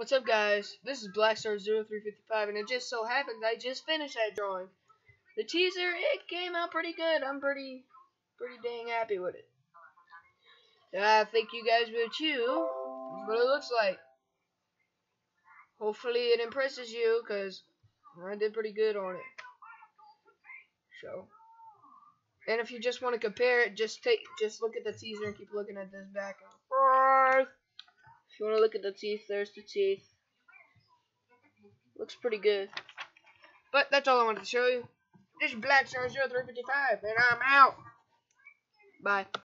What's up guys? This is Blackstar0355 and it just so happens I just finished that drawing. The teaser, it came out pretty good. I'm pretty, pretty dang happy with it. I think you guys will too. What it looks like. Hopefully it impresses you because I did pretty good on it. So. And if you just want to compare it, just take, just look at the teaser and keep looking at this back and forth. You want to look at the teeth, there's the teeth. Looks pretty good. But that's all I wanted to show you. This is Blackstar 0355, and I'm out. Bye.